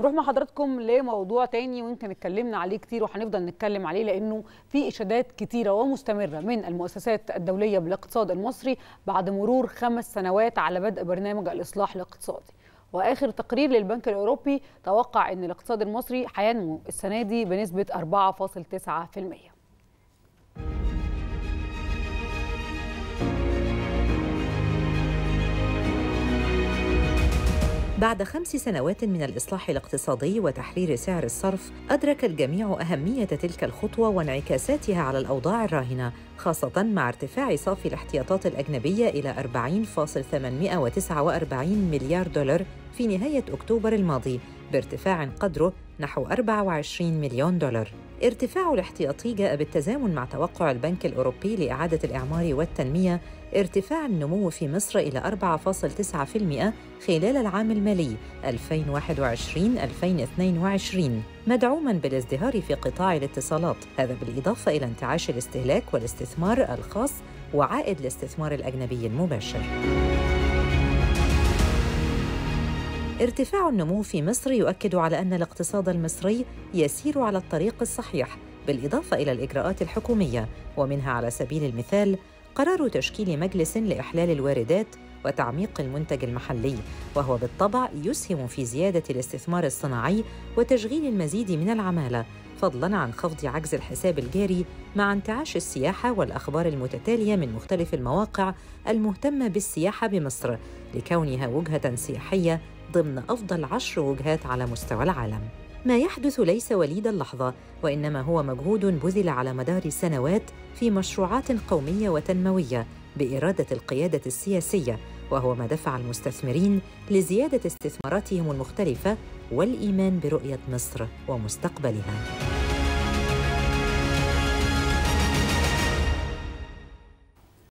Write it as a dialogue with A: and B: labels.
A: نروح مع حضراتكم لموضوع تاني ويمكن اتكلمنا عليه كتير وهنفضل نتكلم عليه لأنه في إشادات كتيرة ومستمرة من المؤسسات الدولية بالاقتصاد المصري بعد مرور خمس سنوات على بدء برنامج الإصلاح الاقتصادي. وآخر تقرير للبنك الأوروبي توقع إن الاقتصاد المصري هينمو السنة دي بنسبة 4.9%.
B: بعد خمس سنوات من الإصلاح الاقتصادي وتحرير سعر الصرف أدرك الجميع أهمية تلك الخطوة وانعكاساتها على الأوضاع الراهنة خاصة مع ارتفاع صافي الاحتياطات الأجنبية إلى 40.849 مليار دولار في نهاية أكتوبر الماضي بارتفاع قدره نحو 24 مليون دولار. ارتفاع الاحتياطي جاء بالتزامن مع توقع البنك الأوروبي لإعادة الإعمار والتنمية ارتفاع النمو في مصر إلى 4.9% خلال العام المالي 2021-2022 مدعوما بالازدهار في قطاع الاتصالات هذا بالإضافة إلى انتعاش الاستهلاك والاستثمار الخاص وعائد الاستثمار الأجنبي المباشر. ارتفاع النمو في مصر يؤكد على أن الاقتصاد المصري يسير على الطريق الصحيح بالإضافة إلى الإجراءات الحكومية ومنها على سبيل المثال قرار تشكيل مجلس لإحلال الواردات وتعميق المنتج المحلي وهو بالطبع يسهم في زيادة الاستثمار الصناعي وتشغيل المزيد من العمالة فضلا عن خفض عجز الحساب الجاري مع انتعاش السياحة والأخبار المتتالية من مختلف المواقع المهتمة بالسياحة بمصر لكونها وجهة سياحية ضمن أفضل عشر وجهات على مستوى العالم. ما يحدث ليس وليد اللحظة وإنما هو مجهود بذل على مدار سنوات في مشروعات قومية وتنموية بإرادة القيادة السياسية وهو ما دفع المستثمرين لزيادة استثماراتهم المختلفة والإيمان برؤية مصر ومستقبلها.